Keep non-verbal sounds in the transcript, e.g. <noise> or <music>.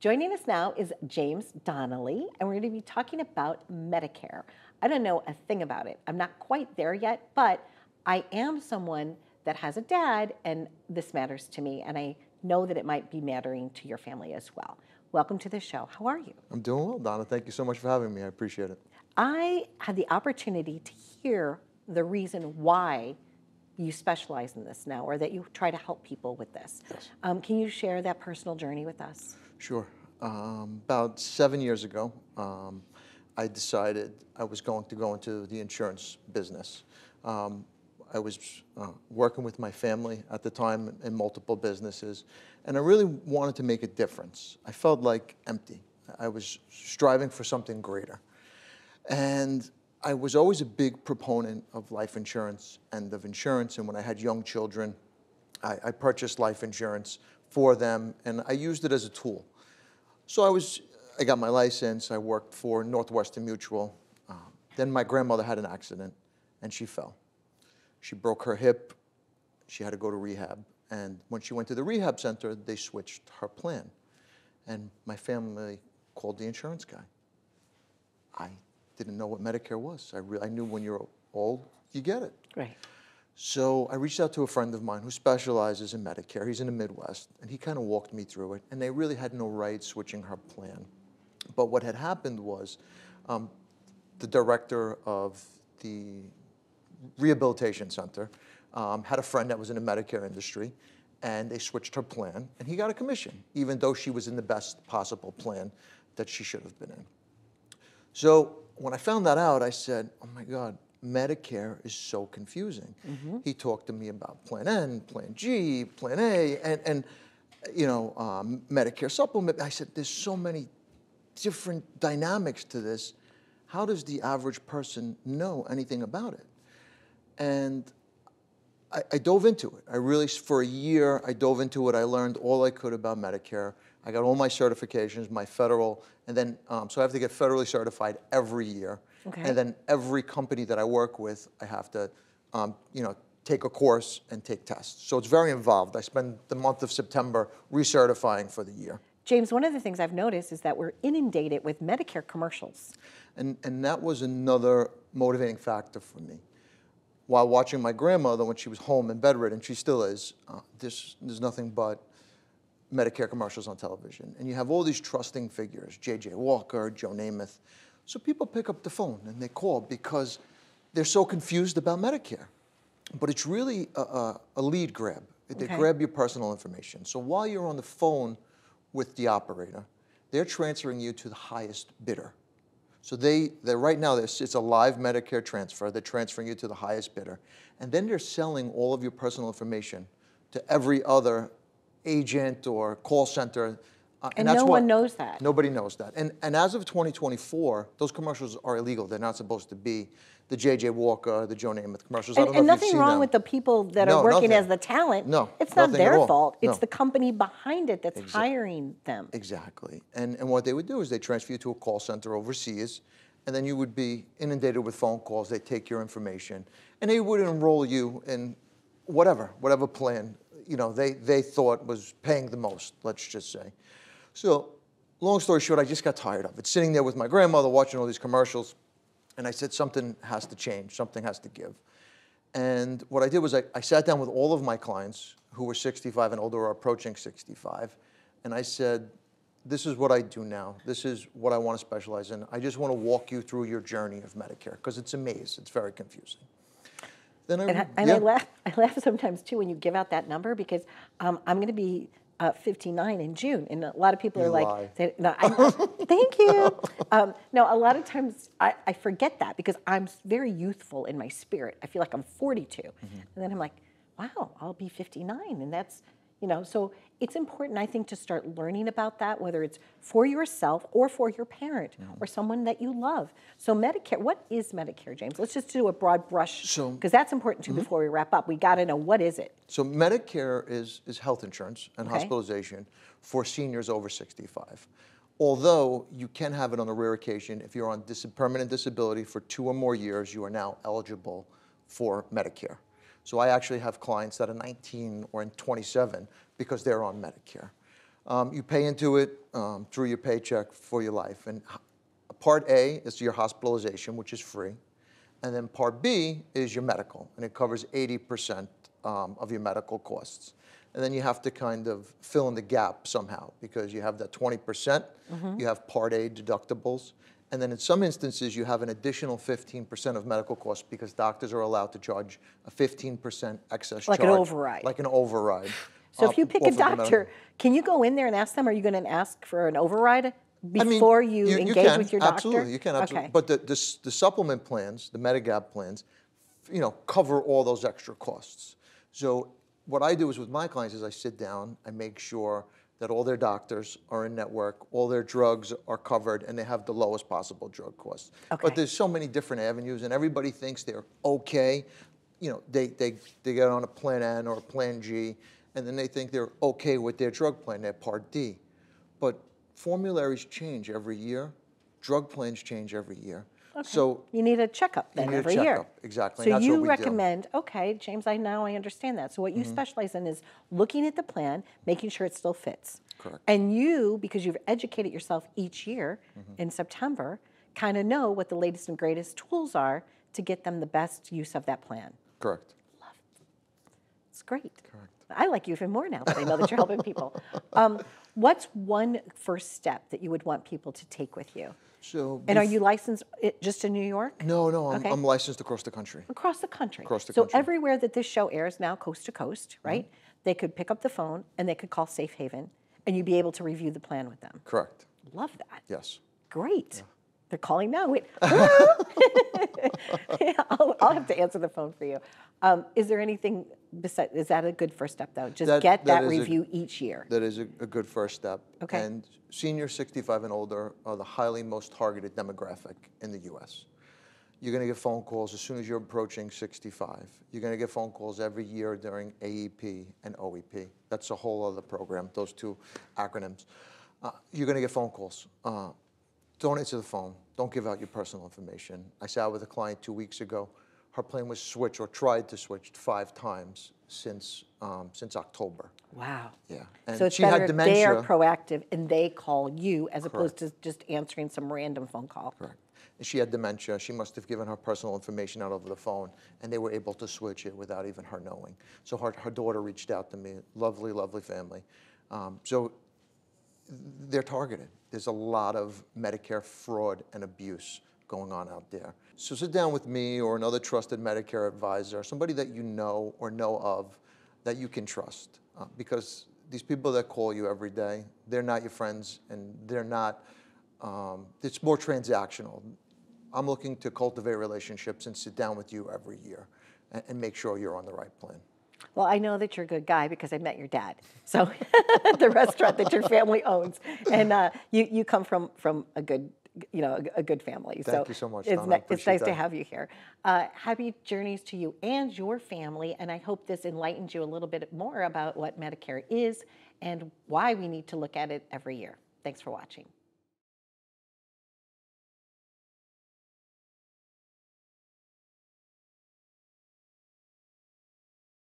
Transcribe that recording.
Joining us now is James Donnelly, and we're going to be talking about Medicare. I don't know a thing about it. I'm not quite there yet, but I am someone that has a dad, and this matters to me, and I know that it might be mattering to your family as well. Welcome to the show. How are you? I'm doing well, Donna. Thank you so much for having me. I appreciate it. I had the opportunity to hear the reason why you specialize in this now, or that you try to help people with this. Yes. Um, can you share that personal journey with us? Sure. Um, about seven years ago, um, I decided I was going to go into the insurance business. Um, I was uh, working with my family at the time in multiple businesses, and I really wanted to make a difference. I felt like empty. I was striving for something greater. And I was always a big proponent of life insurance and of insurance. And when I had young children, I, I purchased life insurance for them, and I used it as a tool. So I was, I got my license. I worked for Northwestern Mutual. Um, then my grandmother had an accident, and she fell. She broke her hip. She had to go to rehab. And when she went to the rehab center, they switched her plan. And my family called the insurance guy. I didn't know what Medicare was. I, I knew when you're old, you get it. Right. So I reached out to a friend of mine who specializes in Medicare. He's in the Midwest, and he kind of walked me through it. And they really had no right switching her plan. But what had happened was um, the director of the rehabilitation center um, had a friend that was in the Medicare industry, and they switched her plan, and he got a commission, even though she was in the best possible plan that she should have been in. So when I found that out, I said, oh my God, Medicare is so confusing. He talked to me about Plan N, Plan G, Plan A, and, and you know, um, Medicare supplement. I said, there's so many different dynamics to this. How does the average person know anything about it? And I, I dove into it. I really, for a year, I dove into it. I learned all I could about Medicare. I got all my certifications, my federal, and then, um, so I have to get federally certified every year. Okay. And then every company that I work with, I have to, um, you know, take a course and take tests. So it's very involved. I spend the month of September recertifying for the year. James, one of the things I've noticed is that we're inundated with Medicare commercials. And, and that was another motivating factor for me. While watching my grandmother when she was home and bedridden, and she still is, uh, there's, there's nothing but Medicare commercials on television. And you have all these trusting figures, J.J. Walker, Joe Namath. So people pick up the phone and they call because they're so confused about Medicare. But it's really a, a, a lead grab. They Okay. grab your personal information. So while you're on the phone with the operator, they're transferring you to the highest bidder. So they, they're right now, it's a live Medicare transfer. They're transferring you to the highest bidder. And then they're selling all of your personal information to every other agent or call center. Uh, And that's no one knows that. Nobody knows that. And, and as of 2024, those commercials are illegal. They're not supposed to be the J.J. Walker, the Joe Namath commercials. I And, don't and nothing wrong them. with the people that No, are working nothing. as the talent. No, It's not their fault. It's No. the company behind it that's hiring them. Exactly. And, and what they would do is they transfer you to a call center overseas, and then you would be inundated with phone calls. They take your information, and they would enroll you in whatever, whatever plan, you know, they, they thought was paying the most, let's just say. So, long story short, I just got tired of it. Sitting there with my grandmother watching all these commercials, and I said, something has to change, something has to give. And what I did was I, I sat down with all of my clients who were 65 and older or approaching 65, and I said, this is what I do now. This is what I want to specialize in. I just want to walk you through your journey of Medicare because it's a maze. It's very confusing. Then I, And, I, and yeah. I laugh. I laugh sometimes too when you give out that number because um, I'm going to be uh, 59 in June, and a lot of people You are like, lie. say- no, <laughs> "Thank you." Um, no, a lot of times I, I forget that because I'm very youthful in my spirit. I feel like I'm 42, Mm-hmm. and then I'm like, "Wow, I'll be 59," and that's you know. So it's important, I think, to start learning about that, whether it's for yourself or for your parent or someone that you love. So Medicare, what is Medicare, James? Let's just do a broad brush So- because that's important too mm-hmm. before we wrap up. We got to know what is it. So Medicare is, is health insurance and Okay. hospitalization for seniors over 65. Although you can have it on a rare occasion, if you're on dis- permanent disability for two or more years, you are now eligible for Medicare. So I actually have clients that are 19 or in 27 because they're on Medicare. Um, you pay into it um, through your paycheck for your life. And Part A is your hospitalization, which is free. And then Part B is your medical, and it covers 80% um, of your medical costs. And then you have to kind of fill in the gap somehow because you have that 20%, percent you have Part A deductibles, and then in some instances you have an additional 15% of medical costs because doctors are allowed to charge a 15% excess Like an override. Like an override. So uh, if you pick a of the medical- doctor, can you go in there and ask them, are you going to ask for an override I mean, before you, engage can, with your doctor? Absolutely, you can absolutely. Okay. But the, the, the supplement plans, the Medigap plans, you know, cover all those extra costs. So what I do is with my clients is I sit down, I make sure that all their doctors are in network, all their drugs are covered, and they have the lowest possible drug costs. Okay. But there's so many different avenues, and everybody thinks they're okay. You know, they, they, they get on a Plan N or a Plan G, and then they think they're okay with their drug plan, their Part D. But formularies change every year, drug plans change every year. So You need a checkup then need a every year. exactly, So you what we do. recommend, okay, James, I now I understand that. So what you specialize in is looking at the plan, making sure it still fits. Correct. And you, because you've educated yourself each year in September, kind of know what the latest and greatest tools are to get them the best use of that plan. correct. Love it's great. Correct. I like you even more now that I know that you're helping people. <laughs> Um, what's one first step that you would want people to take with you? So And are you licensed just in New York? No, no, I'm, Okay. I'm licensed across the country. Across the country. Across the so country. Mm-hmm. everywhere that this show airs now, coast to coast, right? They could pick up the phone and they could call Safe Haven, and you'd be able to review the plan with them. Correct. Love that. Yes. Great. They're calling now. Wait. <laughs> <laughs> Yeah, I'll, I'll have to answer the phone for you. Um, is there anything besides? Is that a good first step though? Just That- get that that, is a- review each year. That is a, a good first step. Okay. And seniors 65 and older are the highly most targeted demographic in the U.S. You're going to get phone calls as soon as you're approaching 65. You're going to get phone calls every year during AEP and OEP. That's a whole other program, those two acronyms. Uh, you're going to get phone calls. Uh, don't answer the phone. Don't give out your personal information. I sat with a client two weeks ago. Her plan was switched or tried to switch five times since um, since October. Wow. Yeah, and so it's she had better if they are proactive and they call you as opposed to just answering some random phone call. Correct. And she had dementia. She must have given her personal information out over the phone, and they were able to switch it without even her knowing. So her, her daughter reached out to me. Lovely, lovely family. Um, so they're targeted. There's a lot of Medicare fraud and abuse going on out there. So sit down with me or another trusted Medicare advisor, somebody that you know or know of that you can trust. Uh, because these people that call you every day, they're not your friends and they're not, um, it's more transactional. I'm looking to cultivate relationships and sit down with you every year and, and make sure you're on the right plan. Well, I know that you're a good guy because I met your dad. So <laughs> the restaurant that your family owns, and uh, you you come from from a good you know a, a good family. Thank so you so much, It's, Donna. It's nice to have you here. Uh, happy journeys to you and your family, and I hope this enlightens you a little bit more about what Medicare is and why we need to look at it every year. Thanks for watching.